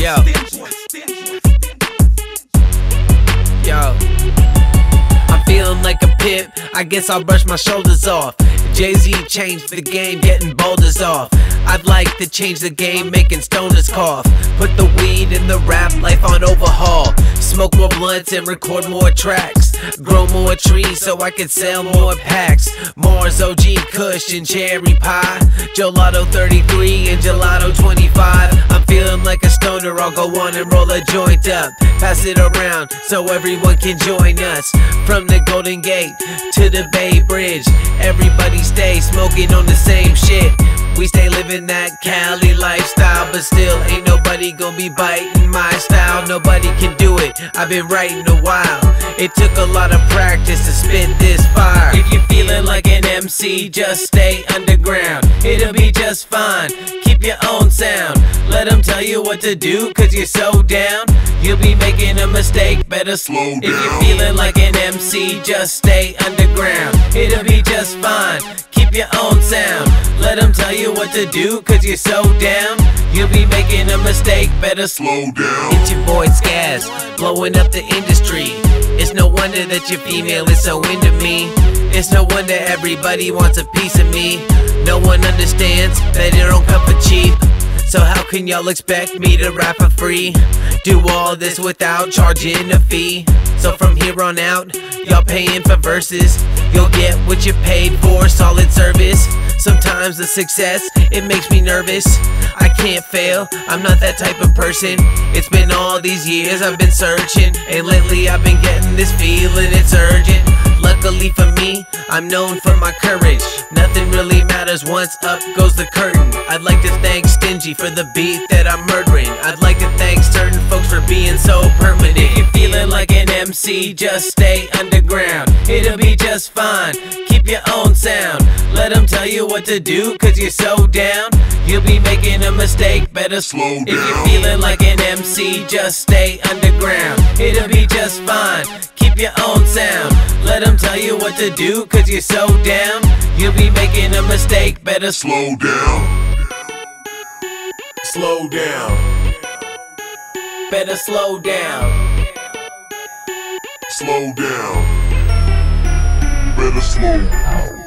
Yo. Yo. I'm feeling like a pimp. I guess I'll brush my shoulders off. Jay Z changed the game, getting boulders off. I'd like to change the game, making stoners cough. Put the weed in the rap life on overhaul. Smoke more blunts and record more tracks. Grow more trees so I can sell more packs. Mars OG and cherry pie. Gelato 33 and gelato 25. I'm feeling like a stoner, I'll go on and roll a joint up. Pass it around so everyone can join us. From the Golden Gate to the Bay Bridge, everybody stay smoking on the same shit. We stay living that Cali lifestyle, but still ain't nobody gonna be biting my style. Nobody can do it. I've been writing a while. It took a lot of practice to spit this fire. If you're feeling like an MC, just stay underground. It'll be just fine. Keep your own sound. Let them tell you what to do, cause you're so down. You'll be making a mistake, better slow down. If you're feeling like an MC, just stay underground. It'll be just fine. Keep your own sound. Let them tell you what to do, cause you're so down. You'll be making a mistake, better slow down. It's your boy Skaz, blowing up the industry. It's no wonder that your female is so into me. It's no wonder everybody wants a piece of me. No one understands that it don't come for cheap. So how can y'all expect me to rap for free? Do all this without charging a fee. So from here on out, y'all paying for verses. You'll get what you paid for, solid service. Sometimes the success, it makes me nervous. I can't fail, I'm not that type of person. It's been all these years I've been searching, and lately I've been getting this feeling, it's urgent. Luckily for me, I'm known for my courage. Nothing really matters once up goes the curtain. I'd like to thank Stinj-E for the beat that I'm murdering. I'd like to thank certain folks for being so permanent. If you're feeling like an MC, just stay underground. It'll be just fine. Your own sound. Let them tell you what to do, cause you're so down. You'll be making a mistake, better slow down. If you're feeling like an MC, just stay underground. It'll be just fine. Keep your own sound. Let them tell you what to do, cause you're so down. You'll be making a mistake, better slow down. Slow down, Better slow down. slow down. Better slow.